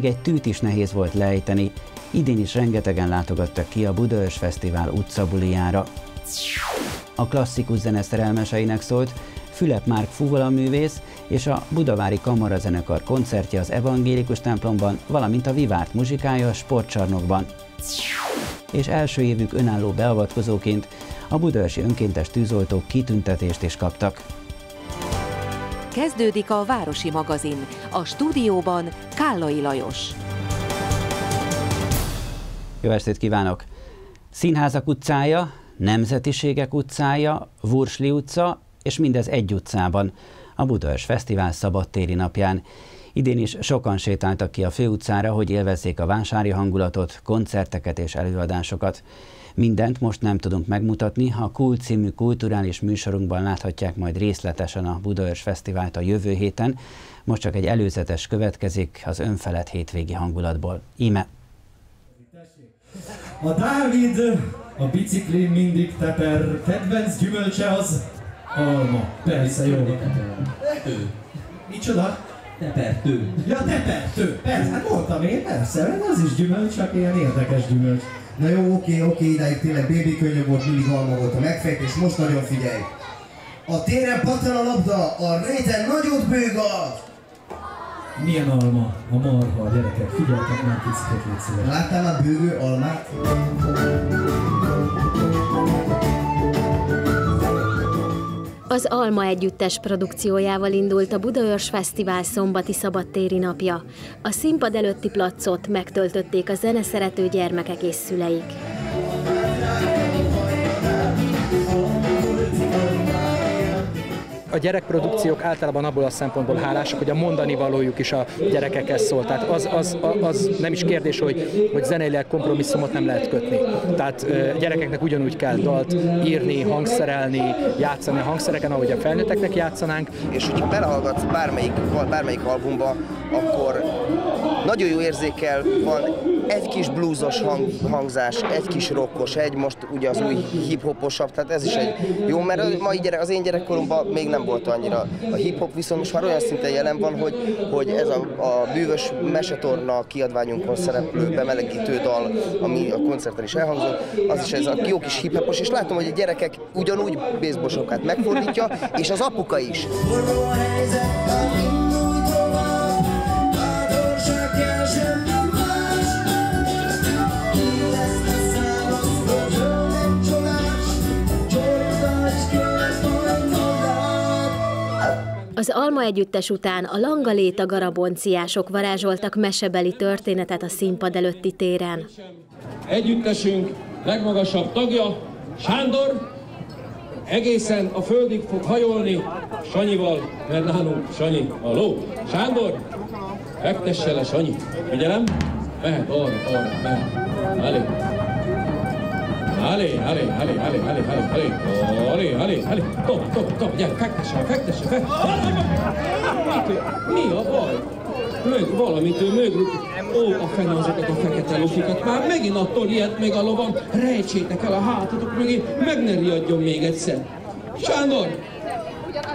még egy tűt is nehéz volt lejteni, idén is rengetegen látogattak ki a Budaörs Fesztivál utcabulijára. A klasszikus zene szerelmeseinek szólt Fülep Márk fuvolaművész és a Budavári Kamarazenekar koncertje az evangélikus templomban, valamint a Vivárt muzsikája a sportcsarnokban. És első évük önálló beavatkozóként a budaörsi önkéntes tűzoltók kitüntetést is kaptak. Kezdődik a Városi magazin. A stúdióban Kállai Lajos. Jó estét kívánok! Színházak utcája, Nemzetiségek utcája, Vursli utca, és mindez egy utcában, a Budaörs Fesztivál szabadtéri napján. Idén is sokan sétáltak ki a főutcára, hogy élvezzék a vásári hangulatot, koncerteket és előadásokat. Mindent most nem tudunk megmutatni, a Kult című kulturális műsorunkban láthatják majd részletesen a Budaörs Fesztivált a jövő héten. Most csak egy előzetes következik az önfelett hétvégi hangulatból. Íme. A Dávid a biciklin mindig teper, kedvenc gyümölcse az alma. Persze, jó. Tepertő. Micsoda? Tepertő. Ja, tepertő. Persze, hát mondtam én, persze, az is gyümölcs, csak ilyen érdekes gyümölcs. Na jó, oké, oké, idáig tényleg bébi könnyű volt, mindig alma volt a megfejtés, most nagyon figyelj. A téren pattan a labda, a réten nagyot bőgat. Milyen alma? A marha, a gyerekek. Figyeltek már légy szíves. Láttál már bőgő almát? Az Alma Együttes produkciójával indult a Budaörs Fesztivál szombati szabadtéri napja. A színpad előtti placot megtöltötték a zeneszerető gyermekek és szüleik. A gyerekprodukciók általában abból a szempontból hálásak, hogy a mondani valójuk is a gyerekekhez szól. Tehát az, az, az nem is kérdés, hogy, hogy zeneileg kompromisszumot nem lehet kötni. Tehát gyerekeknek ugyanúgy kell dalt írni, hangszerelni, játszani a hangszereken, ahogy a felnőtteknek játszanánk. És hogyha belehallgatsz bármelyik, bármelyik albumba, akkor nagyon jó érzékel van egy kis bluesos hang, hangzás, egy kis rockos, egy most ugye az új hip-hoposabb, tehát ez is egy jó, mert mai gyerek, az én gyerekkoromban még nem volt annyira a hip-hop, viszont most már olyan szinten jelen van, hogy, hogy ez a, a bűvös mesetorna kiadványunkon szereplő bemelegítő dal, ami a koncerten is elhangzott, az is ez a jó kis hip-hopos, és látom, hogy a gyerekek ugyanúgy baseball megfordítja, és az apuka is. Forró helyzet, Az Alma Együttes után a Langaléta garabonciások varázsoltak mesebeli történetet a színpad előtti téren. Együttesünk legmagasabb tagja, Sándor, egészen a földig fog hajolni Sanyival, mert nálunk Sanyi a ló. Sándor, fektesse le Sanyi. Figyelem, mehet arra, arra, mehet. Elég. Allez, allez, allez, allez, allez, allez, allez, allez, allez, allez, tovább, tovább, tovább, gyere, fektesse, fektesse, fektesse. Mi a baj? Mög, valamit ő mögrük. Ó, a fene azokat a fekete lufikat. Már megint attól ilyet meg a lovam. Rejtsétek el a hátatok mögé, meg ne riadjon még egyszer. Sándor,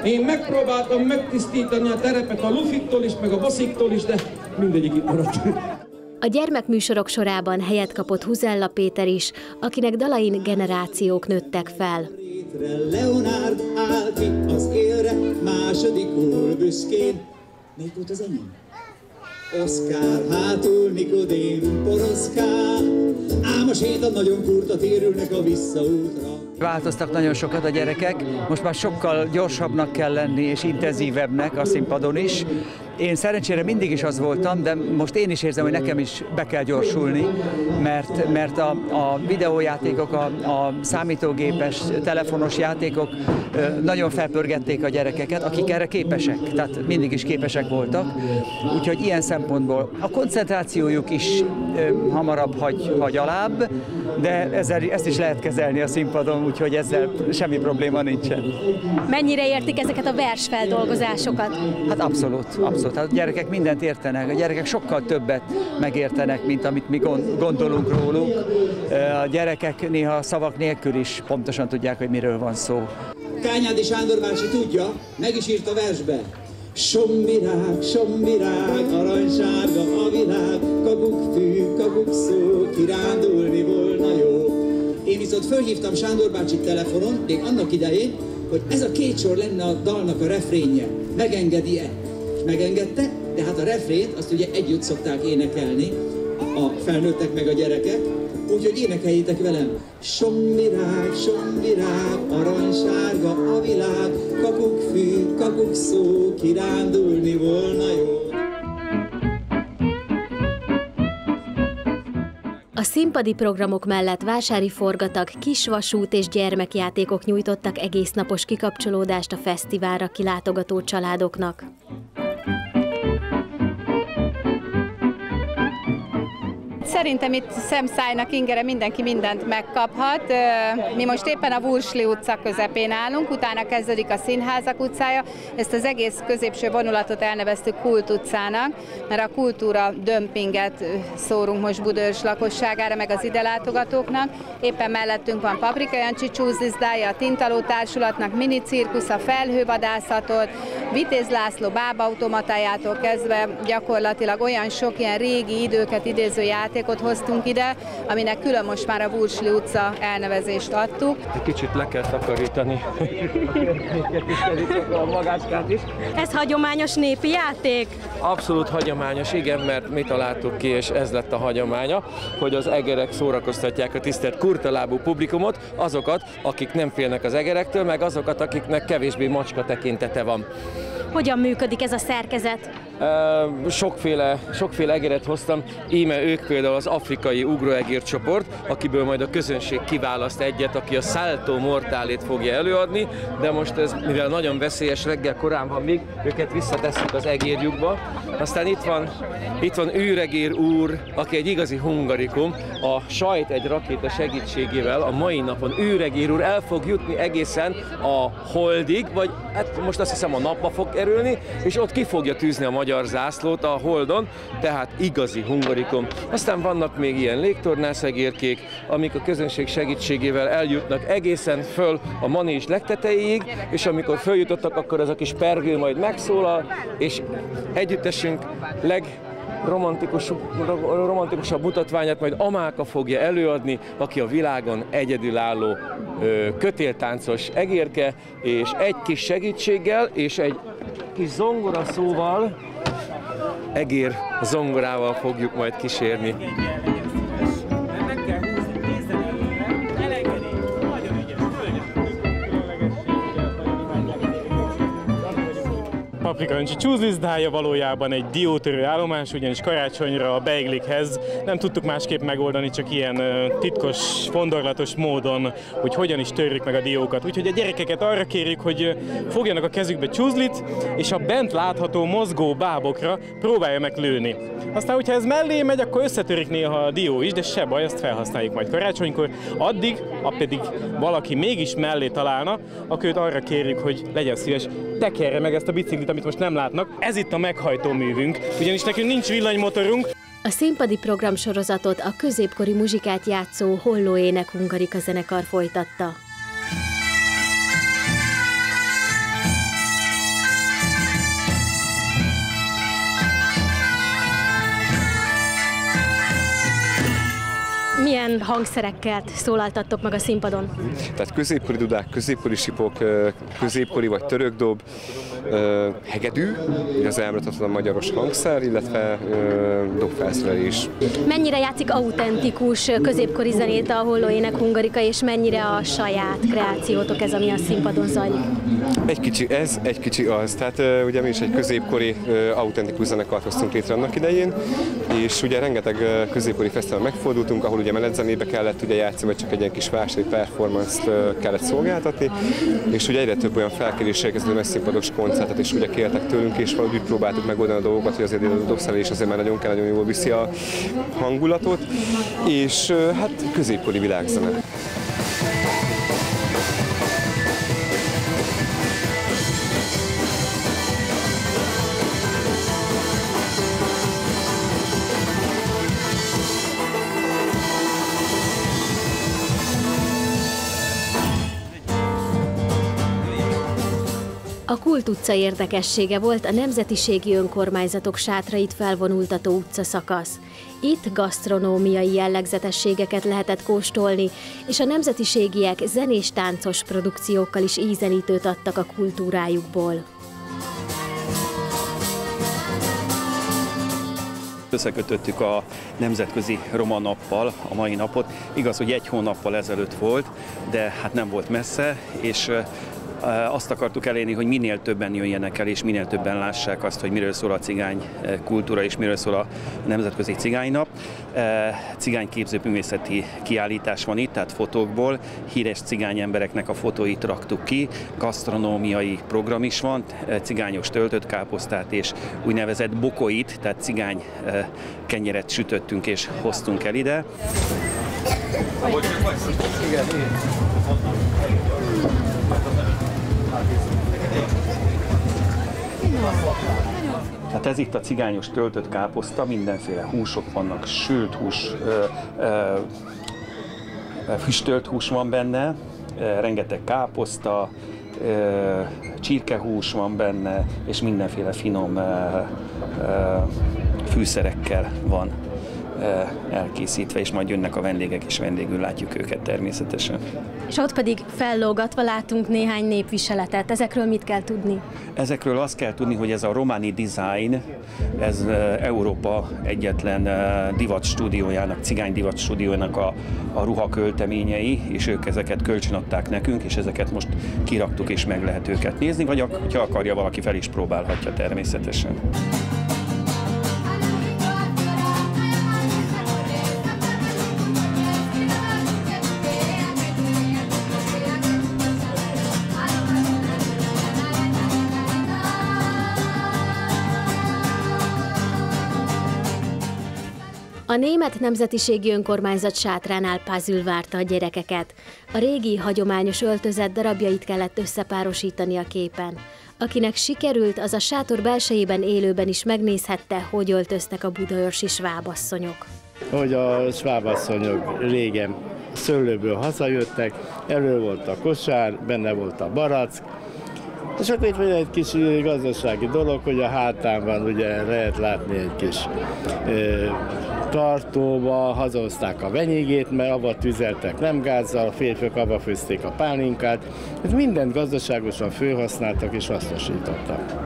én megpróbáltam megtisztítani a terepet a lufiktól is, meg a basziktól is, de mindegyik itt maradt. A gyermekműsorok sorában helyet kapott Huzella Péter is, akinek dalain generációk nőttek fel. Leonard állt ki az élre, másodikul büszkén. Még volt az enyém? Oszkár, hátul Nikodém, poroszkál, ám a sétad nagyon kurta térülnek a visszaútra. Változtak nagyon sokat a gyerekek, most már sokkal gyorsabbnak kell lenni és intenzívebbnek a színpadon is. Én szerencsére mindig is az voltam, de most én is érzem, hogy nekem is be kell gyorsulni, mert, mert a, a videójátékok, a, a számítógépes, telefonos játékok nagyon felpörgették a gyerekeket, akik erre képesek, tehát mindig is képesek voltak. Úgyhogy ilyen szempontból a koncentrációjuk is hamarabb hagy, hagy alább, de ezzel, ezt is lehet kezelni a színpadon, úgyhogy ezzel semmi probléma nincsen. Mennyire értik ezeket a versfeldolgozásokat? Hát abszolút, abszolút. Hát a gyerekek mindent értenek, a gyerekek sokkal többet megértenek, mint amit mi gondolunk róluk. A gyerekek néha szavak nélkül is pontosan tudják, hogy miről van szó. Kányádi Sándor bácsi tudja, meg is írt a versbe. Somvirág, somvirág, aranysárga a világ, kirándulni volna jó. Viszont fölhívtam Sándor bácsi telefonon, még annak idején, hogy ez a két sor lenne a dalnak a refrénje. Megengedi-e? És megengedte, de hát a refrént azt ugye együtt szokták énekelni, a felnőttek meg a gyerekek, úgyhogy énekeljétek velem. Somvirág, somvirág, aranysárga a világ, kakuk fű, kakuk szó, kirándulni volna jó. A színpadi programok mellett vásári forgatag, kisvasút és gyermekjátékok nyújtottak egésznapos kikapcsolódást a fesztiválra kilátogató családoknak. Szerintem itt szemszájnak ingere mindenki mindent megkaphat. Mi most éppen a Vursli utca közepén állunk, utána kezdődik a Színházak utcája. Ezt az egész középső vonulatot elneveztük Kult utcának, mert a kultúra dömpinget szórunk most Budőrs lakosságára, meg az ide látogatóknak. Éppen mellettünk van Paprika Jancsi csúzizdája, a Tintaló Társulatnak mini cirkusz, a felhővadászatot, Vitéz László bábautomatájától kezdve gyakorlatilag olyan sok ilyen régi időket idéző játékot hoztunk ide, aminek külön most már a Bursli utca elnevezést adtuk. Egy kicsit le kell takarítani. Ez hagyományos népi játék? Abszolút hagyományos, igen, mert mi találtuk ki, és ez lett a hagyománya, hogy az egerek szórakoztatják a tisztelt kurtalábú publikumot, azokat, akik nem félnek az egerektől, meg azokat, akiknek kevésbé macska tekintete van. Hogyan működik ez a szerkezet? Sokféle, sokféle egeret hoztam, íme ők például az afrikai ugróegér csoport, akiből majd a közönség kiválaszt egyet, aki a Salto Mortálét fogja előadni, de most ez, mivel nagyon veszélyes, reggel korán van még, őket visszatesszük az egérjukba. Aztán itt van, itt van űregér úr, aki egy igazi hungarikum, a sajt egy rakéta segítségével a mai napon űregér úr el fog jutni egészen a holdig, vagy hát most azt hiszem a napba fog kerülni, és ott ki fogja tűzni a magyar zászlót a Holdon, tehát igazi hungarikum. Aztán vannak még ilyen légtornászegérkék, amik a közönség segítségével eljutnak egészen föl a manés legtetejéig, és amikor följutottak, akkor az a kis pergő majd megszólal, és együttesünk leg romantikus, romantikusabb mutatványát majd Amáka fogja előadni, aki a világon egyedülálló kötéltáncos egérke, és egy kis segítséggel, és egy kis zongora szóval, egér zongorával fogjuk majd kísérni. Paprika Öncsi csúzlizdája valójában egy diótörő állomás, ugyanis karácsonyra a beiglikhez nem tudtuk másképp megoldani, csak ilyen titkos, fondorlatos módon, hogy hogyan is törjük meg a diókat. Úgyhogy a gyerekeket arra kérjük, hogy fogjanak a kezükbe csúzlit, és a bent látható mozgó bábokra próbálja meg lőni. Aztán, hogyha ez mellé megy, akkor összetörik néha a dió is, de se baj, ezt felhasználjuk majd karácsonykor. Addig, ha pedig valaki mégis mellé találna, akkor őt arra kérjük, hogy legyen szíves, tekerje meg ezt a biciklit, amit most nem látnak. Ez itt a meghajtó művünk, ugyanis nekünk nincs villanymotorunk. A színpadi programsorozatot a középkori muzsikát játszó Holló Ének Hungarika zenekar folytatta. milyen hangszerekkel szólaltattok meg a színpadon? Tehát középkori dudák, középkori sipok, középkori vagy törökdob, hegedű, az elmaradatlan magyaros hangszer, illetve dobfelszerelés. Mennyire játszik autentikus középkori zenét a hollóének hungarika, és mennyire a saját kreációtok ez, ami a színpadon zajlik? Egy kicsi ez, egy kicsi az. Tehát ugye mi is egy középkori autentikus zenekart hoztunk létre annak idején, és ugye rengeteg középkori fesztivál megfordultunk, ahol ugye menetzenébe kellett ugye játszani, vagy csak egy ilyen kis vásári performance-t kellett szolgáltatni, és ugye egyre több olyan felkérés érkezett, messzínpados koncertet is ugye kértek tőlünk, és valahogy úgy próbáltuk megoldani a dolgokat, hogy azért a dobszerelés azért már nagyon kell, nagyon jól viszi a hangulatot, és hát középkori világzene. Kult utca érdekessége volt a nemzetiségi önkormányzatok sátrait felvonultató utcaszakasz. Itt gasztronómiai jellegzetességeket lehetett kóstolni, és a nemzetiségiek zenés-táncos produkciókkal is ízenítőt adtak a kultúrájukból. Összekötöttük a Nemzetközi Roma Nappal a mai napot. Igaz, hogy egy hónappal ezelőtt volt, de hát nem volt messze, és azt akartuk elérni, hogy minél többen jöjjenek el, és minél többen lássák azt, hogy miről szól a cigány kultúra, és miről szól a Nemzetközi Cigánynap. Cigány képzőművészeti kiállítás van itt, tehát fotókból, híres cigány embereknek a fotóit raktuk ki, gasztronómiai program is van, cigányos töltött káposztát és úgynevezett bokoit, tehát cigány kenyeret sütöttünk és hoztunk el ide. Igen, Tehát ez itt a cigányos töltött káposzta, mindenféle húsok vannak, sült hús, ö, ö, füstölt hús van benne, rengeteg káposzta, csirkehús van benne, és mindenféle finom fűszerekkel van elkészítve, és majd jönnek a vendégek, és vendégül látjuk őket természetesen. És ott pedig fellógatva látunk néhány népviseletet. Ezekről mit kell tudni? Ezekről azt kell tudni, hogy ez a románi design, ez Európa egyetlen divat stúdiójának, cigány divat stúdiójának a, a ruha költeményei, és ők ezeket kölcsönadták nekünk, és ezeket most kiraktuk, és meg lehet őket nézni, vagy ha akarja, valaki fel is próbálhatja természetesen. A német nemzetiségi önkormányzat sátránál Pázül várta a gyerekeket. A régi, hagyományos öltözet darabjait kellett összepárosítani a képen. Akinek sikerült, az a sátor belsejében élőben is megnézhette, hogy öltöztek a budaörsi svábasszonyok. Hogy a svábasszonyok régen szőlőből hazajöttek, elő volt a kosár, benne volt a barack, és akkor itt van egy kis gazdasági dolog, hogy a hátán van, ugye lehet látni egy kis tartóba, hazahozták a venyégét, mert abba tüzeltek nem gázzal, a férfiak abba főzték a pálinkát. Ez mindent gazdaságosan főhasználtak és hasznosítottak.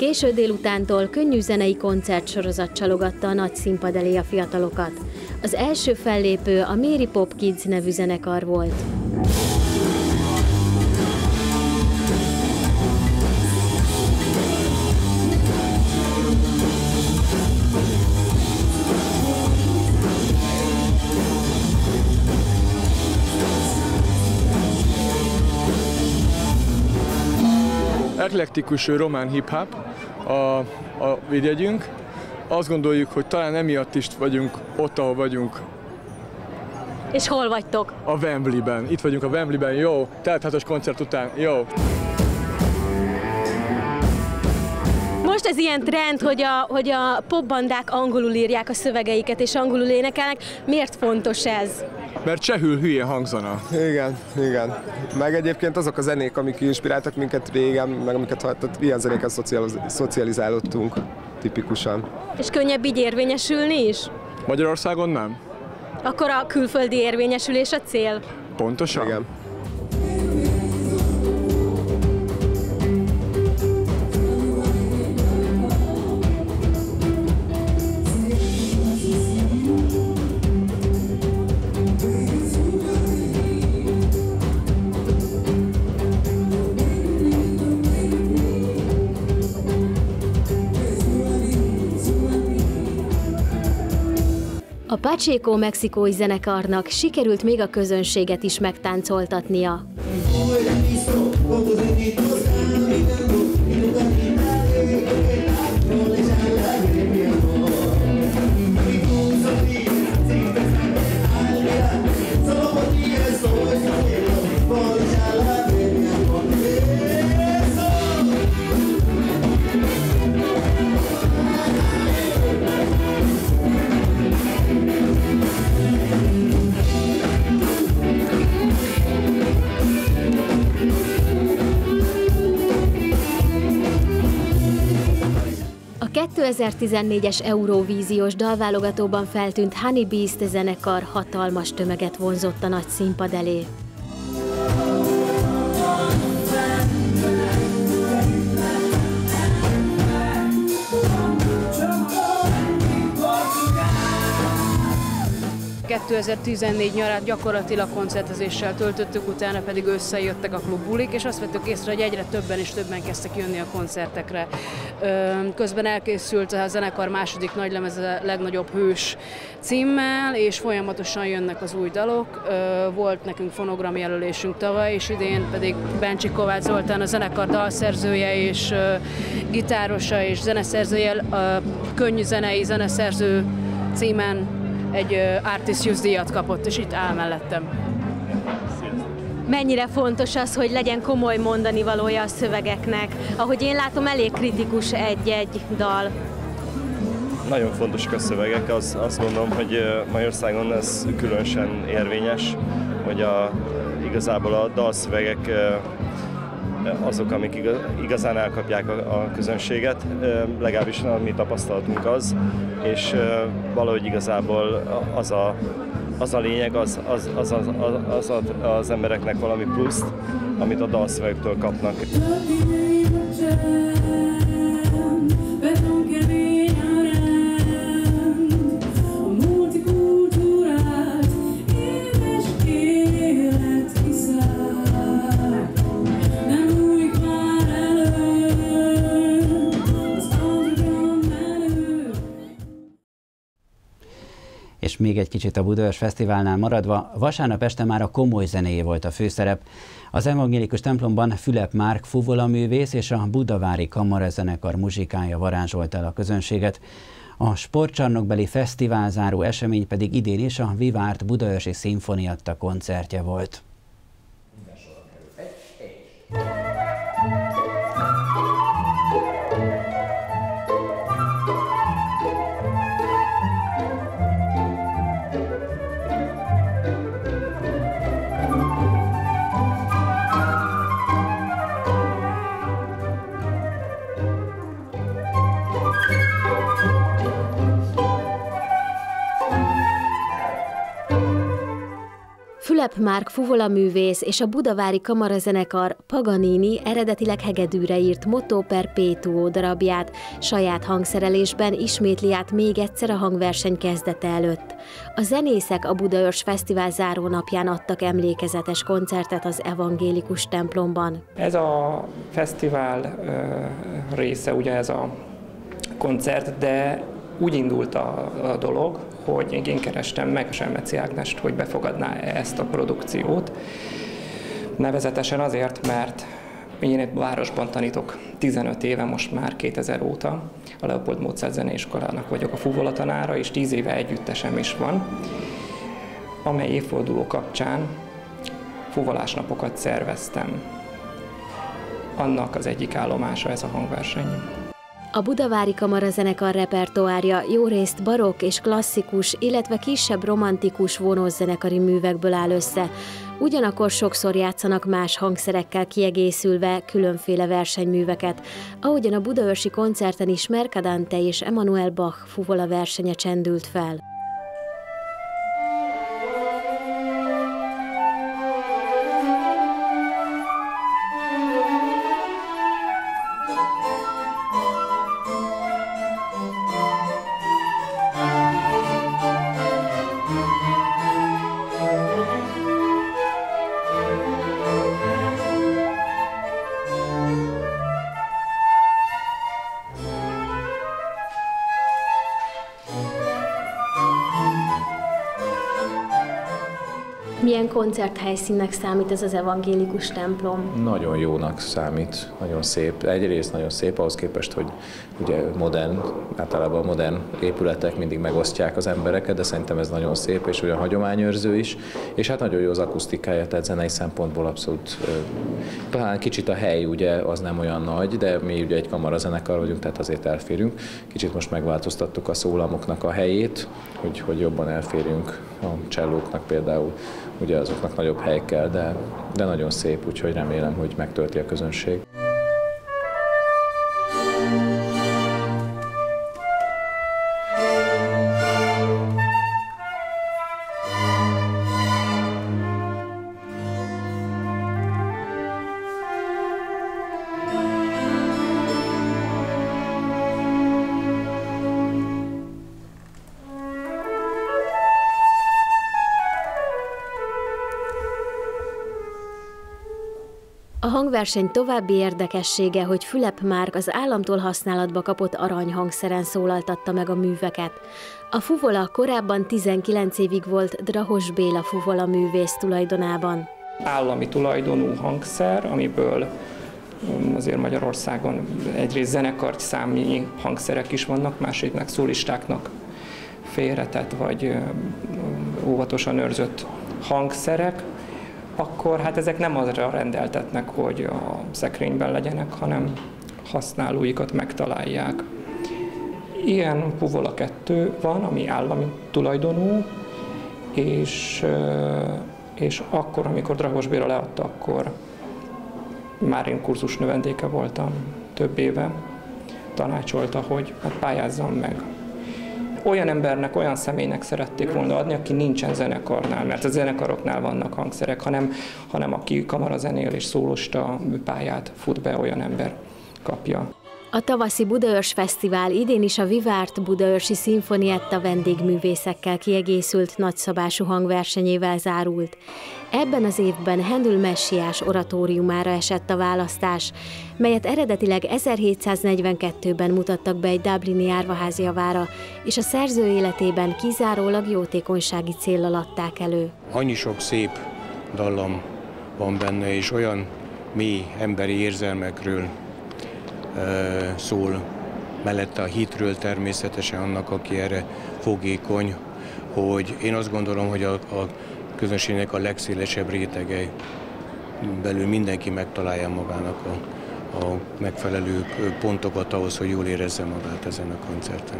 Késő délutántól könnyű zenei koncertsorozat csalogatta a nagy színpad elé a fiatalokat. Az első fellépő a Mary Pop Kids nevű zenekar volt. eklektikus román hip-hop a, a védjegyünk. Azt gondoljuk, hogy talán emiatt is vagyunk ott, ahol vagyunk. És hol vagytok? A Wembley-ben. Itt vagyunk a Wembley-ben, jó. Telthátos koncert után, jó. Most ez ilyen trend, hogy a, hogy a popbandák angolul írják a szövegeiket és angolul énekelnek. Miért fontos ez? Mert csehül hülye hangzana. Igen, igen. Meg egyébként azok a zenék, amik inspiráltak minket régen, meg amiket hallottat, ilyen zenéket szocializálódtunk tipikusan. És könnyebb így érvényesülni is? Magyarországon nem. Akkor a külföldi érvényesülés a cél? Pontosan. Igen. A Pacheco mexikói zenekarnak sikerült még a közönséget is megtáncoltatnia. 2014-es Eurovíziós dalválogatóban feltűnt Honey Beast zenekar hatalmas tömeget vonzott a nagy színpad elé. 2014 nyarát gyakorlatilag koncertezéssel töltöttük, utána pedig összejöttek a klubbulik, és azt vettük észre, hogy egyre többen és többen kezdtek jönni a koncertekre. Közben elkészült a zenekar második nagylemez a legnagyobb hős címmel, és folyamatosan jönnek az új dalok. Volt nekünk fonogram jelölésünk tavaly, és idén pedig Bencsi Kovács Zoltán a zenekar dalszerzője és gitárosa és zeneszerzője, a könnyű zenei zeneszerző címen egy Artist Use díjat kapott, és itt áll mellettem. Mennyire fontos az, hogy legyen komoly mondani valója a szövegeknek? Ahogy én látom, elég kritikus egy-egy dal. Nagyon fontosak a szövegek, az, azt mondom, hogy Magyarországon ez különösen érvényes, hogy a, igazából a dalszövegek azok, amik igazán elkapják a, közönséget, legalábbis a mi tapasztalatunk az, és valahogy igazából az a, az a lényeg, az, az, az, az, az ad az embereknek valami pluszt, amit a dalszövegektől kapnak. Még egy kicsit a Budaörs Fesztiválnál maradva, vasárnap este már a komoly zenéje volt a főszerep. Az evangélikus templomban Fülep Márk fuvola művész és a Budavári Kamarazenekar muzsikája varázsolt el a közönséget. A sportcsarnokbeli fesztiválzáró esemény pedig idén is a Vivárt Budaörsi Szimfoniatta koncertje volt. Fülep Márk fuvola művész és a Budavári Kamarazenekar Paganini eredetileg hegedűre írt Motto Perpetuo darabját, saját hangszerelésben ismétli át még egyszer a hangverseny kezdete előtt. A zenészek a Budaörs Fesztivál záró napján adtak emlékezetes koncertet az evangélikus templomban. Ez a fesztivál része, ugye ez a koncert, de úgy indult a, a dolog, hogy én kerestem meg Semmeci Ágnest, hogy befogadná -e ezt a produkciót. Nevezetesen azért, mert én egy városban tanítok 15 éve, most már 2000 óta. A Leopold Mozart Zeneiskolának vagyok a fúvolatanára, és 10 éve együttesem is van, amely évforduló kapcsán fuvolásnapokat szerveztem. Annak az egyik állomása ez a hangverseny. A Budavári Kamarazenekar repertoárja jó részt barokk és klasszikus, illetve kisebb romantikus vonószenekari művekből áll össze, ugyanakkor sokszor játszanak más hangszerekkel kiegészülve különféle versenyműveket, ahogyan a Budaörsi koncerten is Mercadante és Emanuel Bach fuvola versenye csendült fel. Koncerthelyszínnek számít ez az evangélikus templom? Nagyon jónak számít, nagyon szép. Egyrészt nagyon szép ahhoz képest, hogy ugye modern, általában modern épületek mindig megosztják az embereket, de szerintem ez nagyon szép, és olyan hagyományőrző is, és hát nagyon jó az akusztikája, tehát zenei szempontból abszolút, talán kicsit a hely ugye az nem olyan nagy, de mi ugye egy kamarazenekar vagyunk, tehát azért elférünk. Kicsit most megváltoztattuk a szólamoknak a helyét, hogy, hogy jobban elférünk a csellóknak például ugye azoknak nagyobb hely kell, de, de nagyon szép, úgyhogy remélem, hogy megtölti a közönség. Hangverseny további érdekessége, hogy Fülep Márk az államtól használatba kapott aranyhangszeren szólaltatta meg a műveket. A fuvola korábban 19 évig volt Drahos Béla fuvola művész tulajdonában. Állami tulajdonú hangszer, amiből um, azért Magyarországon egyrészt zenekart számnyi hangszerek is vannak, másrészt meg szólistáknak félretett vagy um, óvatosan őrzött hangszerek, akkor hát ezek nem azra rendeltetnek, hogy a szekrényben legyenek, hanem használóikat megtalálják. Ilyen Puvola 2 van, ami állami tulajdonú, és, és akkor, amikor Dragos Béla leadta, akkor már én kurzus növendéke voltam több éve, tanácsolta, hogy hát pályázzam meg olyan embernek, olyan személynek szerették volna adni, aki nincsen zenekarnál, mert a zenekaroknál vannak hangszerek, hanem, hanem aki kamarazenél és szólosta pályát fut be, olyan ember kapja. A tavaszi Budaörs Fesztivál idén is a Vivárt Budaörsi Szimfonietta vendégművészekkel kiegészült nagyszabású hangversenyével zárult. Ebben az évben Hendül Messiás oratóriumára esett a választás, melyet eredetileg 1742-ben mutattak be egy Dublini árvaházi javára, és a szerző életében kizárólag jótékonysági céllal adták elő. Annyi sok szép dallam van benne, és olyan mély emberi érzelmekről szól, mellette a hitről természetesen annak, aki erre fogékony, hogy én azt gondolom, hogy a, a közönségnek a legszélesebb rétege belül mindenki megtalálja magának a, a megfelelő pontokat ahhoz, hogy jól érezze magát ezen a koncerten.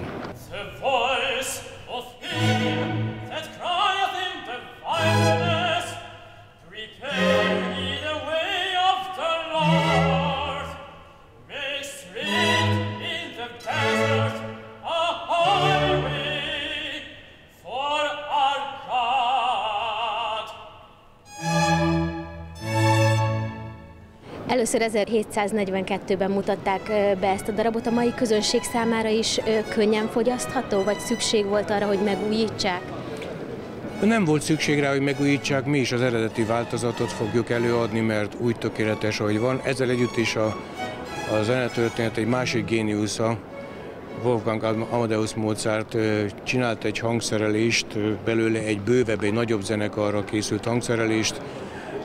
Először 1742-ben mutatták be ezt a darabot, a mai közönség számára is könnyen fogyasztható, vagy szükség volt arra, hogy megújítsák? Nem volt szükség rá, hogy megújítsák, mi is az eredeti változatot fogjuk előadni, mert úgy tökéletes, ahogy van. Ezzel együtt is a, a zenetörténet egy másik géniusza, Wolfgang Amadeus Mozart csinált egy hangszerelést, belőle egy bővebb, egy nagyobb zenekarra készült hangszerelést,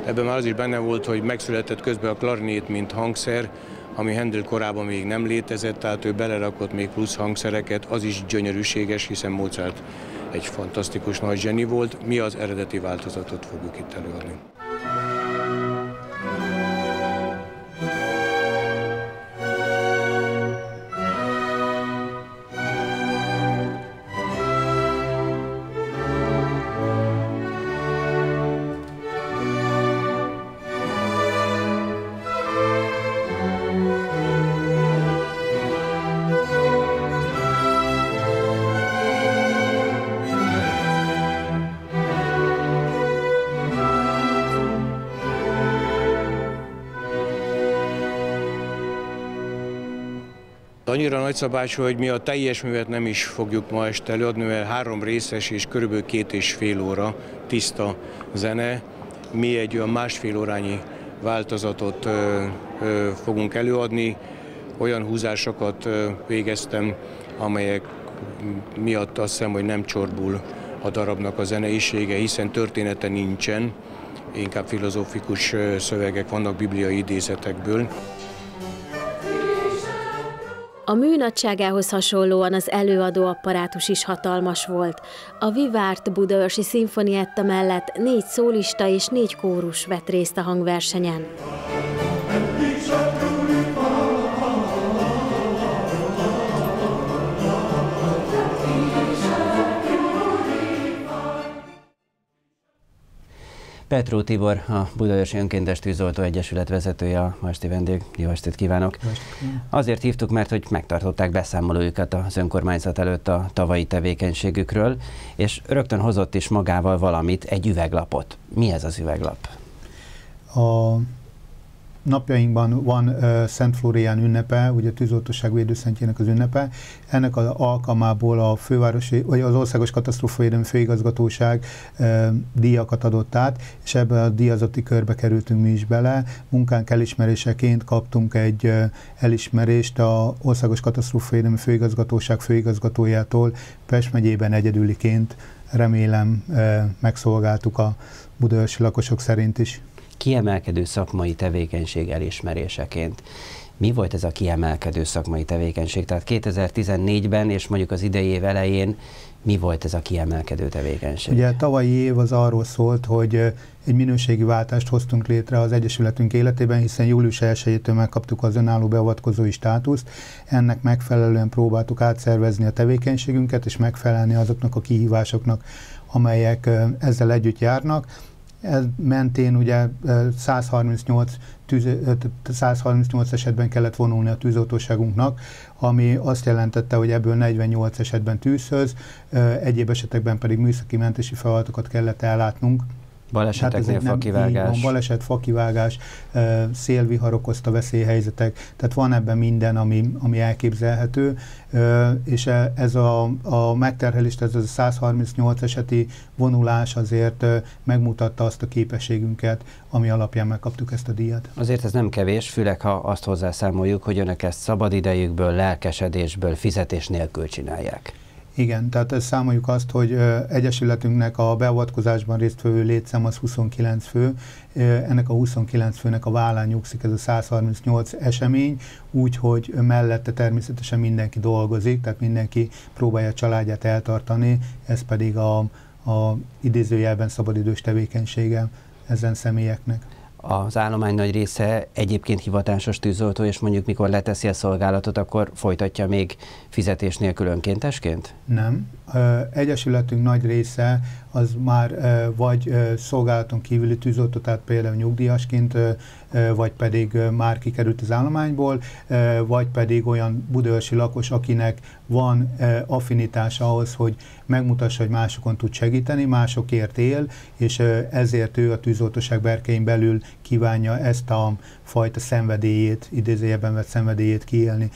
Ebben már az is benne volt, hogy megszületett közben a klarinét, mint hangszer, ami Handel korában még nem létezett, tehát ő belerakott még plusz hangszereket, az is gyönyörűséges, hiszen Mozart egy fantasztikus nagy zseni volt. Mi az eredeti változatot fogjuk itt előadni. Annyira nagyszabású, hogy mi a teljes művet nem is fogjuk ma este előadni, mert három részes és körülbelül két és fél óra tiszta zene. Mi egy olyan másfél órányi változatot ö, ö, fogunk előadni. Olyan húzásokat ö, végeztem, amelyek miatt azt hiszem, hogy nem csorbul a darabnak a zeneisége, hiszen története nincsen, inkább filozófikus szövegek vannak bibliai idézetekből. A mű hasonlóan az előadó apparátus is hatalmas volt. A Vivárt Budaörsi Szimfonietta mellett négy szólista és négy kórus vett részt a hangversenyen. Petró Tibor, a Budaörsi Önkéntes Tűzoltó Egyesület vezetője, a ma esti vendég. Jó estét kívánok! Azért hívtuk, mert hogy megtartották beszámolójukat az önkormányzat előtt a tavalyi tevékenységükről, és rögtön hozott is magával valamit, egy üveglapot. Mi ez az üveglap? A napjainkban van Szent Flórián ünnepe, ugye a tűzoltóság védőszentjének az ünnepe. Ennek az alkalmából a fővárosi, vagy az Országos Katasztrófavédelmi Főigazgatóság díjakat adott át, és ebbe a díjazati körbe kerültünk mi is bele. Munkánk elismeréseként kaptunk egy elismerést a Országos Katasztrófavédelmi Főigazgatóság főigazgatójától Pest megyében egyedüliként remélem megszolgáltuk a budaörsi lakosok szerint is kiemelkedő szakmai tevékenység elismeréseként. Mi volt ez a kiemelkedő szakmai tevékenység? Tehát 2014-ben és mondjuk az idei év elején mi volt ez a kiemelkedő tevékenység? Ugye tavalyi év az arról szólt, hogy egy minőségi váltást hoztunk létre az Egyesületünk életében, hiszen július 1-től megkaptuk az önálló beavatkozói státuszt. Ennek megfelelően próbáltuk átszervezni a tevékenységünket, és megfelelni azoknak a kihívásoknak, amelyek ezzel együtt járnak ez mentén ugye 138, tűz, 138 esetben kellett vonulni a tűzoltóságunknak, ami azt jelentette, hogy ebből 48 esetben tűzhöz, egyéb esetekben pedig műszaki mentési feladatokat kellett ellátnunk. Baleseteknél hát fakivágás. Van, baleset, fakivágás, szélvihar okozta veszélyhelyzetek, tehát van ebben minden, ami, ami elképzelhető, és e, ez a, a megterhelést, ez a 138 eseti vonulás azért megmutatta azt a képességünket, ami alapján megkaptuk ezt a díjat. Azért ez nem kevés, főleg ha azt hozzászámoljuk, hogy önök ezt szabadidejükből, lelkesedésből, fizetés nélkül csinálják. Igen, tehát számoljuk azt, hogy Egyesületünknek a beavatkozásban résztvevő létszám az 29 fő, ennek a 29 főnek a vállán nyugszik ez a 138 esemény, úgyhogy mellette természetesen mindenki dolgozik, tehát mindenki próbálja a családját eltartani, ez pedig a, a idézőjelben szabadidős tevékenysége ezen személyeknek az állomány nagy része egyébként hivatásos tűzoltó, és mondjuk mikor leteszi a szolgálatot, akkor folytatja még fizetés nélkül önkéntesként? Nem. Egyesületünk nagy része az már vagy szolgálaton kívüli tűzoltó, tehát például nyugdíjasként, vagy pedig már kikerült az állományból, vagy pedig olyan budaörsi lakos, akinek van affinitása ahhoz, hogy megmutassa, hogy másokon tud segíteni, másokért él, és ezért ő a tűzoltóság berkein belül kívánja ezt a fajta szenvedélyét, idézőjelben vett szenvedélyét kiélni.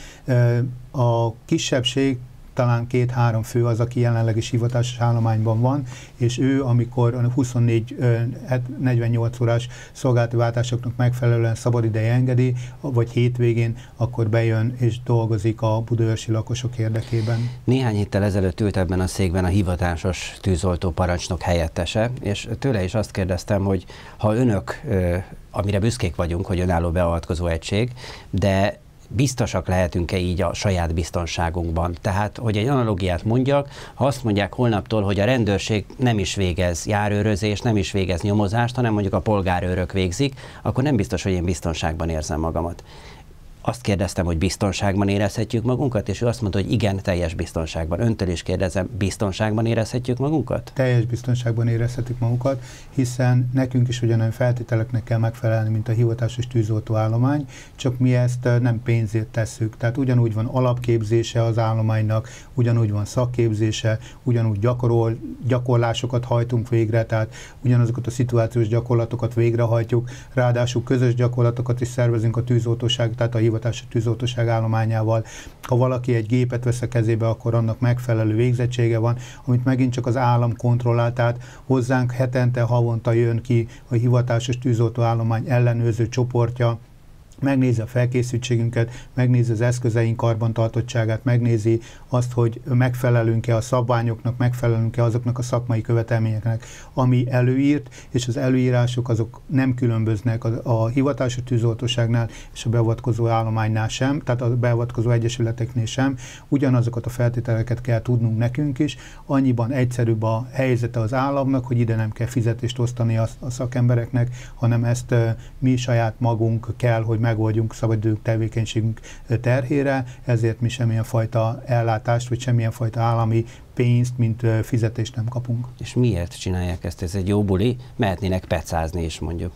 A kisebbség talán két-három fő az, aki jelenleg is hivatásos állományban van, és ő, amikor 24-48 órás szolgálati váltásoknak megfelelően szabadideje engedi, vagy hétvégén, akkor bejön és dolgozik a budaörsi lakosok érdekében. Néhány héttel ezelőtt ült ebben a székben a hivatásos tűzoltó parancsnok helyettese, és tőle is azt kérdeztem, hogy ha önök amire büszkék vagyunk, hogy önálló beavatkozó egység, de biztosak lehetünk-e így a saját biztonságunkban. Tehát, hogy egy analogiát mondjak, ha azt mondják holnaptól, hogy a rendőrség nem is végez járőrözés, nem is végez nyomozást, hanem mondjuk a polgárőrök végzik, akkor nem biztos, hogy én biztonságban érzem magamat azt kérdeztem, hogy biztonságban érezhetjük magunkat, és ő azt mondta, hogy igen, teljes biztonságban. Öntől is kérdezem, biztonságban érezhetjük magunkat? Teljes biztonságban érezhetjük magunkat, hiszen nekünk is ugyanolyan feltételeknek kell megfelelni, mint a hivatásos tűzoltó állomány, csak mi ezt nem pénzért tesszük. Tehát ugyanúgy van alapképzése az állománynak, ugyanúgy van szakképzése, ugyanúgy gyakorol, gyakorlásokat hajtunk végre, tehát ugyanazokat a szituációs gyakorlatokat végrehajtjuk, ráadásul közös gyakorlatokat is szervezünk a tűzoltóság, tehát a hivatási tűzoltóság állományával. Ha valaki egy gépet vesz a kezébe, akkor annak megfelelő végzettsége van, amit megint csak az állam kontrollál, tehát hozzánk hetente, havonta jön ki a hivatásos tűzoltóállomány ellenőrző csoportja, megnézi a felkészültségünket, megnézi az eszközeink karbantartottságát, megnézi azt, hogy megfelelünk-e a szabványoknak, megfelelünk-e azoknak a szakmai követelményeknek, ami előírt, és az előírások azok nem különböznek a, a hivatási tűzoltóságnál és a beavatkozó állománynál sem, tehát a beavatkozó egyesületeknél sem. Ugyanazokat a feltételeket kell tudnunk nekünk is, annyiban egyszerűbb a helyzete az államnak, hogy ide nem kell fizetést osztani a, a szakembereknek, hanem ezt uh, mi saját magunk kell, hogy megoldjunk szabadidő tevékenységünk terhére, ezért mi semmilyen fajta ellátást, vagy semmilyen fajta állami pénzt, mint fizetést nem kapunk. És miért csinálják ezt? Ez egy jó buli? Mehetnének pecázni is mondjuk.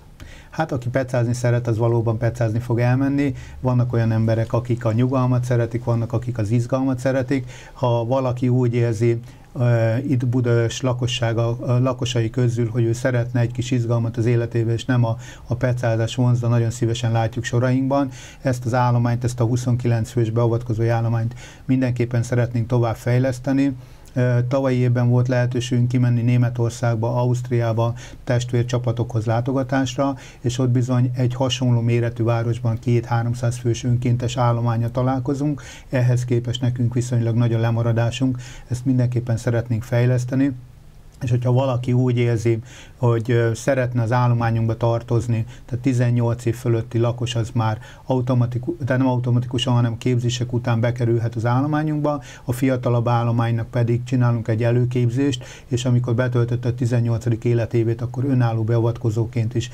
Hát aki pecázni szeret, az valóban pecázni fog elmenni. Vannak olyan emberek, akik a nyugalmat szeretik, vannak akik az izgalmat szeretik. Ha valaki úgy érzi, itt Budaörs lakossága, lakosai közül, hogy ő szeretne egy kis izgalmat az életébe, és nem a, a pecázás vonzda, nagyon szívesen látjuk sorainkban. Ezt az állományt, ezt a 29 fős beavatkozó állományt mindenképpen szeretnénk tovább fejleszteni. Tavalyi évben volt lehetőségünk kimenni Németországba, Ausztriába testvércsapatokhoz látogatásra, és ott bizony egy hasonló méretű városban két-háromszáz fős önkéntes állománya találkozunk. Ehhez képest nekünk viszonylag nagy a lemaradásunk, ezt mindenképpen szeretnénk fejleszteni és hogyha valaki úgy érzi, hogy szeretne az állományunkba tartozni, tehát 18 év fölötti lakos az már automatikus, tehát nem automatikusan, hanem képzések után bekerülhet az állományunkba, a fiatalabb állománynak pedig csinálunk egy előképzést, és amikor betöltötte a 18. életévét, akkor önálló beavatkozóként is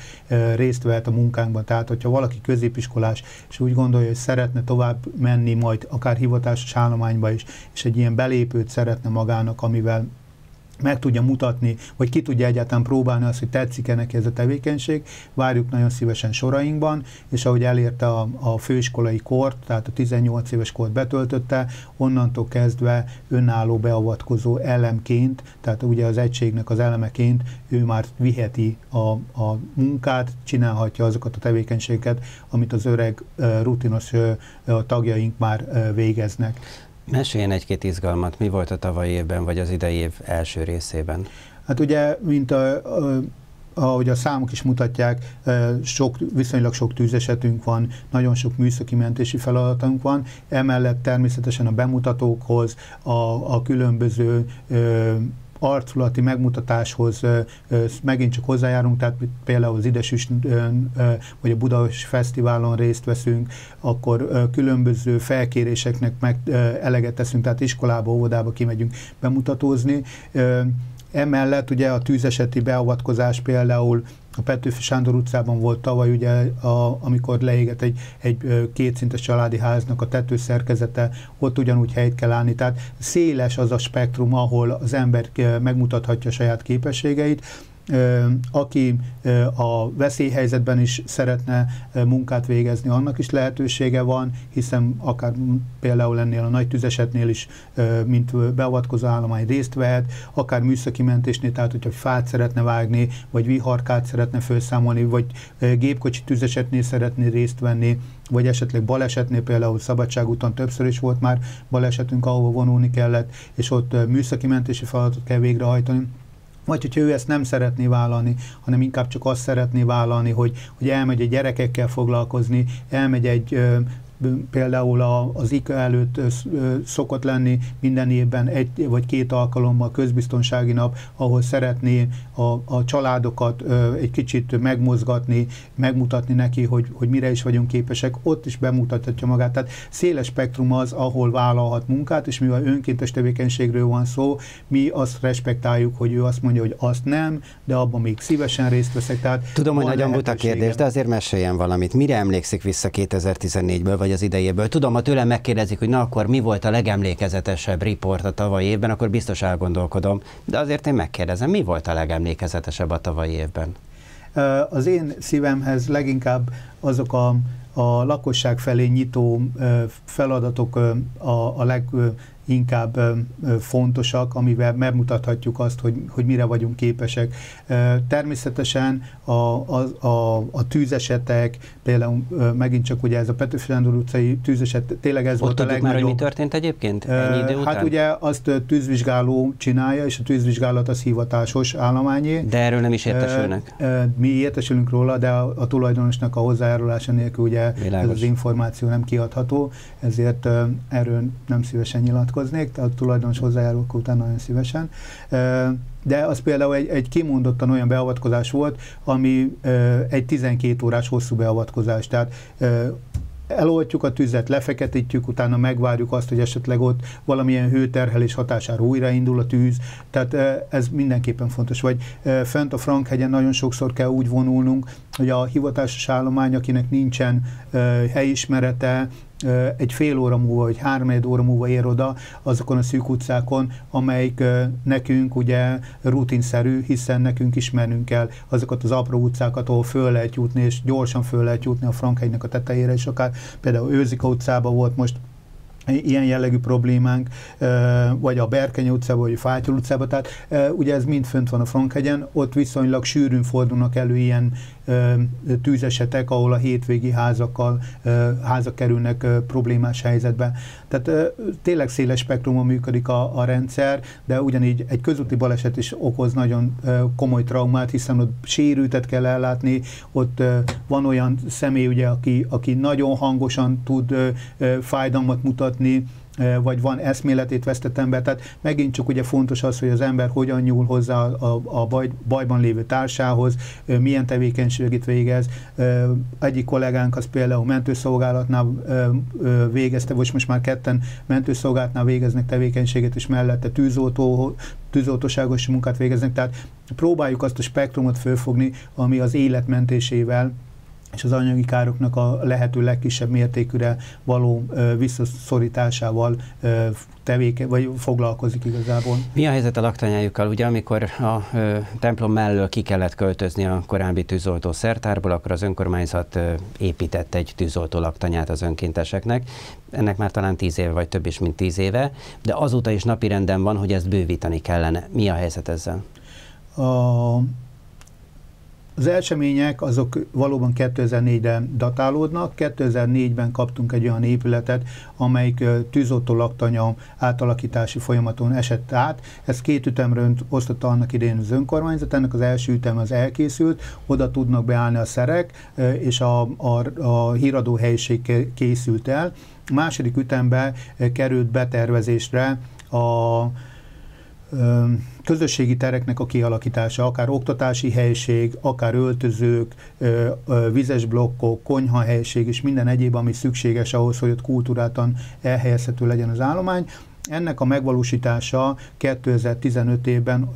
részt vehet a munkánkban. Tehát, hogyha valaki középiskolás, és úgy gondolja, hogy szeretne tovább menni majd akár hivatásos állományba is, és egy ilyen belépőt szeretne magának, amivel meg tudja mutatni, vagy ki tudja egyáltalán próbálni azt, hogy tetszik-e neki ez a tevékenység, várjuk nagyon szívesen sorainkban, és ahogy elérte a, a főiskolai kort, tehát a 18 éves kort betöltötte, onnantól kezdve önálló beavatkozó elemként, tehát ugye az egységnek az elemeként ő már viheti a, a munkát, csinálhatja azokat a tevékenységeket, amit az öreg rutinos tagjaink már végeznek. Meséljen egy-két izgalmat, mi volt a tavalyi évben, vagy az idei év első részében? Hát ugye, mint a, a ahogy a számok is mutatják, sok, viszonylag sok tűzesetünk van, nagyon sok műszaki mentési feladatunk van, emellett természetesen a bemutatókhoz, a, a különböző arculati megmutatáshoz megint csak hozzájárunk, tehát például az Idesüs vagy a Budapest Fesztiválon részt veszünk, akkor különböző felkéréseknek meg eleget teszünk, tehát iskolába, óvodába kimegyünk bemutatózni. Emellett ugye a tűzeseti beavatkozás például a Petőfi Sándor utcában volt tavaly, ugye, a, amikor leégett egy, egy kétszintes családi háznak a tetőszerkezete, ott ugyanúgy helyt kell állni. Tehát széles az a spektrum, ahol az ember megmutathatja saját képességeit, aki a veszélyhelyzetben is szeretne munkát végezni, annak is lehetősége van, hiszen akár például ennél a nagy tüzesetnél is, mint beavatkozó állomány részt vehet, akár műszaki mentésnél, tehát hogyha fát szeretne vágni, vagy viharkát szeretne felszámolni, vagy gépkocsi tüzesetnél szeretné részt venni, vagy esetleg balesetnél, például Szabadságúton többször is volt már balesetünk, ahova vonulni kellett, és ott műszaki mentési feladatot kell végrehajtani vagy hogyha ő ezt nem szeretné vállalni, hanem inkább csak azt szeretné vállalni, hogy, hogy elmegy a gyerekekkel foglalkozni, elmegy egy például az IKA előtt szokott lenni minden évben egy vagy két alkalommal közbiztonsági nap, ahol szeretné a, a családokat egy kicsit megmozgatni, megmutatni neki, hogy, hogy mire is vagyunk képesek, ott is bemutathatja magát. Tehát széles spektrum az, ahol vállalhat munkát, és mivel önkéntes tevékenységről van szó, mi azt respektáljuk, hogy ő azt mondja, hogy azt nem, de abban még szívesen részt veszek. Tehát Tudom, hogy nagyon buta kérdés, de azért meséljen valamit. Mire emlékszik vissza 2014-ből, vagy vagy az idejéből. Tudom, ha tőlem megkérdezik, hogy na akkor mi volt a legemlékezetesebb riport a tavalyi évben, akkor biztos elgondolkodom. De azért én megkérdezem, mi volt a legemlékezetesebb a tavalyi évben? Az én szívemhez leginkább azok a, a lakosság felé nyitó feladatok a, a inkább fontosak, amivel megmutathatjuk azt, hogy, hogy mire vagyunk képesek. Természetesen a, a, a, a tűzesetek, például megint csak ugye ez a Petőfi Sándor utcai tűzeset, tényleg ez Ott volt a legnagyobb. már, hogy mi történt egyébként ennyi idő hát után? Hát ugye azt tűzvizsgáló csinálja, és a tűzvizsgálat az hivatásos állományé. De erről nem is értesülnek? Mi értesülünk róla, de a, a tulajdonosnak a hozzájárulása nélkül ugye Világos. ez az információ nem kiadható, ezért erről nem szívesen nyilatkozunk nyilatkoznék, a tulajdonos hozzájárulok után nagyon szívesen. De az például egy, egy kimondottan olyan beavatkozás volt, ami egy 12 órás hosszú beavatkozás. Tehát eloltjuk a tüzet, lefeketítjük, utána megvárjuk azt, hogy esetleg ott valamilyen hőterhelés hatására újraindul a tűz, tehát ez mindenképpen fontos. Vagy fent a Frankhegyen nagyon sokszor kell úgy vonulnunk, hogy a hivatásos állomány, akinek nincsen helyismerete, egy fél óra múlva, vagy három óra múlva ér oda azokon a szűk utcákon, amelyik nekünk ugye rutinszerű, hiszen nekünk ismernünk kell azokat az apró utcákat, ahol föl lehet jutni, és gyorsan föl lehet jutni a Frankhegynek a tetejére, és akár például Őzika utcában volt most ilyen jellegű problémánk, vagy a Berkeny utcában, vagy a Fátyol utcában, tehát ugye ez mind fönt van a Frankhegyen, ott viszonylag sűrűn fordulnak elő ilyen tűzesetek, ahol a hétvégi házakkal, házak kerülnek problémás helyzetbe. Tehát tényleg széles spektrumon működik a, a rendszer, de ugyanígy egy közúti baleset is okoz nagyon komoly traumát, hiszen ott sérültet kell ellátni, ott van olyan személy, ugye, aki, aki nagyon hangosan tud fájdalmat mutatni, vagy van eszméletét vesztett ember. Tehát megint csak ugye fontos az, hogy az ember hogyan nyúl hozzá a, a baj, bajban lévő társához, milyen tevékenységet végez. Egyik kollégánk az például mentőszolgálatnál végezte, vagy most már ketten mentőszolgálatnál végeznek tevékenységet, és mellette tűzoltó, tűzoltóságos munkát végeznek. Tehát próbáljuk azt a spektrumot fölfogni, ami az életmentésével és az anyagi károknak a lehető legkisebb mértékűre való ö, visszaszorításával ö, tevéke, vagy foglalkozik igazából. Mi a helyzet a laktanyájukkal? Ugye amikor a ö, templom mellől ki kellett költözni a korábbi tűzoltó szertárból, akkor az önkormányzat ö, épített egy tűzoltó laktanyát az önkénteseknek. Ennek már talán tíz éve, vagy több is, mint tíz éve, de azóta is napirenden van, hogy ezt bővíteni kellene. Mi a helyzet ezzel? A az események azok valóban 2004-re datálódnak. 2004-ben kaptunk egy olyan épületet, amelyik tűzoltó laktanya átalakítási folyamaton esett át. Ez két ütemről osztotta annak idén az önkormányzat. Ennek az első ütem az elkészült, oda tudnak beállni a szerek, és a, a, a híradó helyiség készült el. A második ütemben került betervezésre a közösségi tereknek a kialakítása, akár oktatási helység, akár öltözők, vizes blokkok, konyhahelyiség és minden egyéb, ami szükséges ahhoz, hogy ott kultúrátan elhelyezhető legyen az állomány. Ennek a megvalósítása 2015 évben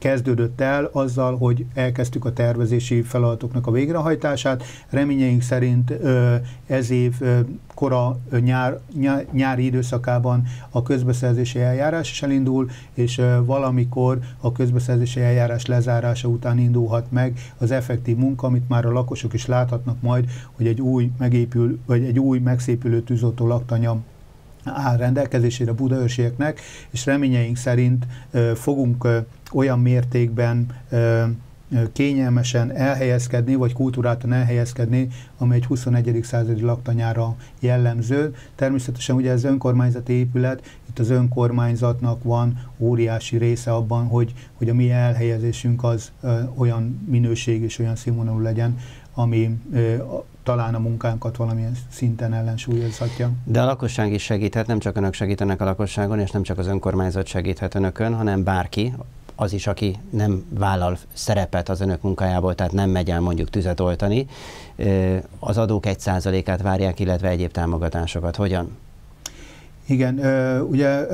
kezdődött el azzal, hogy elkezdtük a tervezési feladatoknak a végrehajtását. Reményeink szerint ez év kora nyár, nyár, nyári időszakában a közbeszerzési eljárás is elindul, és valamikor a közbeszerzési eljárás lezárása után indulhat meg az effektív munka, amit már a lakosok is láthatnak majd, hogy egy új megépül, vagy egy új megszépülő tűzoltó laktanya áll rendelkezésére budaörsieknek, és reményeink szerint fogunk olyan mértékben kényelmesen elhelyezkedni, vagy kultúráltan elhelyezkedni, ami egy 21. századi laktanyára jellemző. Természetesen ugye ez önkormányzati épület, itt az önkormányzatnak van óriási része abban, hogy, hogy a mi elhelyezésünk az ö, olyan minőség és olyan színvonalú legyen, ami ö, talán a munkánkat valamilyen szinten ellensúlyozhatja. De a lakosság is segíthet, nem csak önök segítenek a lakosságon, és nem csak az önkormányzat segíthet önökön, hanem bárki, az is, aki nem vállal szerepet az önök munkájából, tehát nem megy el mondjuk tüzet oltani, az adók egy százalékát várják, illetve egyéb támogatásokat. Hogyan? Igen, ugye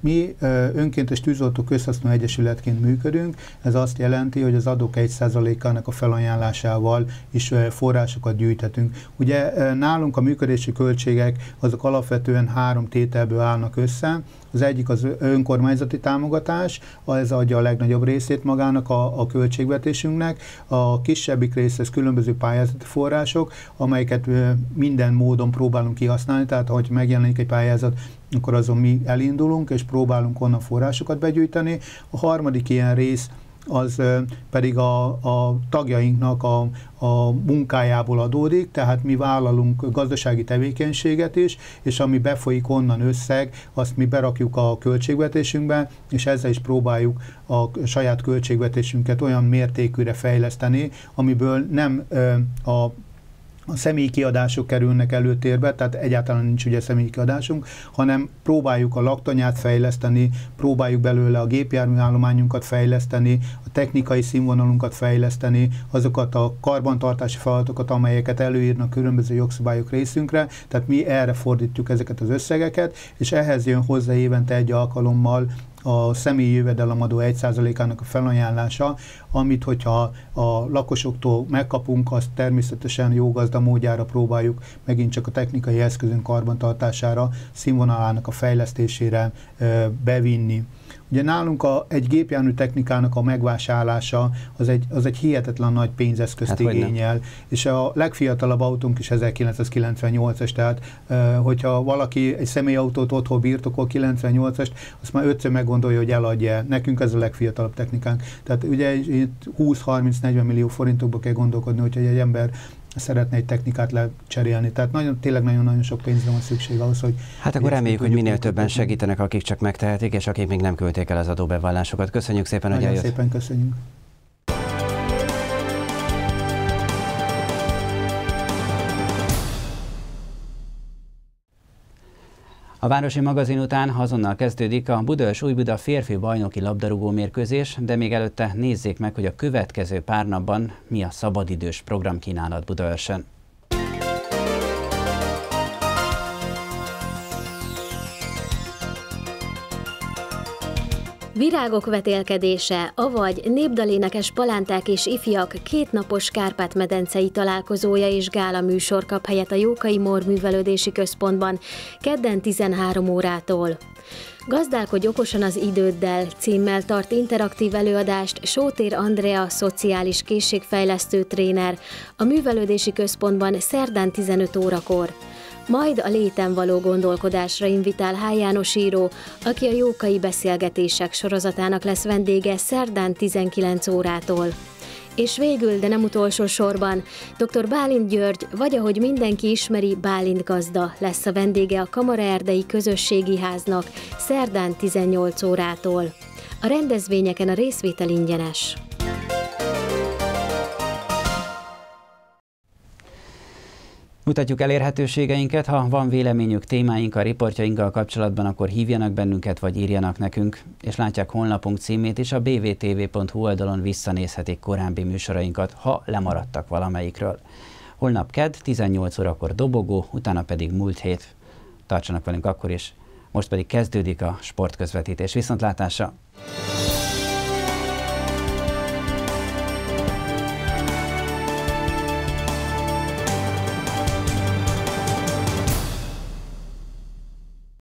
mi önkéntes tűzoltó közhasznú egyesületként működünk, ez azt jelenti, hogy az adók 1%-ának a felajánlásával is forrásokat gyűjtetünk. Ugye nálunk a működési költségek azok alapvetően három tételből állnak össze, az egyik az önkormányzati támogatás, ez adja a legnagyobb részét magának a, a költségvetésünknek. A kisebbik rész ez különböző pályázati források, amelyeket minden módon próbálunk kihasználni, tehát ahogy megjelenik egy pályázat, akkor azon mi elindulunk, és próbálunk onnan forrásokat begyűjteni. A harmadik ilyen rész az pedig a, a tagjainknak a, a munkájából adódik, tehát mi vállalunk gazdasági tevékenységet is, és ami befolyik onnan összeg, azt mi berakjuk a költségvetésünkbe, és ezzel is próbáljuk a saját költségvetésünket olyan mértékűre fejleszteni, amiből nem a a személyi kiadások kerülnek előtérbe, tehát egyáltalán nincs ugye személyi kiadásunk, hanem próbáljuk a laktanyát fejleszteni, próbáljuk belőle a gépjárműállományunkat fejleszteni, a technikai színvonalunkat fejleszteni, azokat a karbantartási feladatokat, amelyeket előírnak különböző jogszabályok részünkre, tehát mi erre fordítjuk ezeket az összegeket, és ehhez jön hozzá évente egy alkalommal a személyi jövedelemadó 1%-ának a felajánlása, amit hogyha a lakosoktól megkapunk, azt természetesen jó gazda módjára próbáljuk megint csak a technikai eszközünk karbantartására, színvonalának a fejlesztésére bevinni. Ugye nálunk a, egy gépjármű technikának a megvásárlása az egy, az egy hihetetlen nagy pénzeszközt hát, igényel, és a legfiatalabb autónk is 1998-es, tehát hogyha valaki egy személyautót otthon birtokol 98-est, azt már ötször meggondolja, hogy eladja. Nekünk ez a legfiatalabb technikánk. Tehát ugye 20-30-40 millió forintokba kell gondolkodni, hogyha egy ember szeretne egy technikát lecserélni. Tehát nagyon, tényleg nagyon-nagyon sok pénzre van szükség ahhoz, hogy... Hát akkor reméljük, hogy minél többen segítenek, akik csak megtehetik, és akik még nem küldték el az adóbevallásokat. Köszönjük szépen, nagyon hogy eljött. szépen köszönjük. A Városi magazin után azonnal kezdődik a Budaörs Újbuda férfi bajnoki labdarúgó mérkőzés, de még előtte nézzék meg, hogy a következő pár napban mi a szabadidős programkínálat Budaörsen. Virágok vetélkedése, avagy népdalénekes palánták és ifjak kétnapos Kárpát-medencei találkozója és gála műsor kap helyet a Jókai Mór Művelődési Központban kedden 13 órától. Gazdálkodj okosan az időddel címmel tart interaktív előadást Sótér Andrea, szociális készségfejlesztő tréner a Művelődési Központban szerdán 15 órakor. Majd a léten való gondolkodásra invitál H. János író, aki a Jókai Beszélgetések sorozatának lesz vendége szerdán 19 órától. És végül, de nem utolsó sorban, dr. Bálint György, vagy ahogy mindenki ismeri, Bálint gazda lesz a vendége a Kamara Erdei Közösségi Háznak szerdán 18 órától. A rendezvényeken a részvétel ingyenes. Mutatjuk elérhetőségeinket, ha van véleményük, témáink a riportjainkkal kapcsolatban, akkor hívjanak bennünket, vagy írjanak nekünk, és látják honlapunk címét is, a bvtv.hu oldalon visszanézhetik korábbi műsorainkat, ha lemaradtak valamelyikről. Holnap kedd, 18 órakor dobogó, utána pedig múlt hét. Tartsanak velünk akkor is. Most pedig kezdődik a sportközvetítés. Viszontlátásra!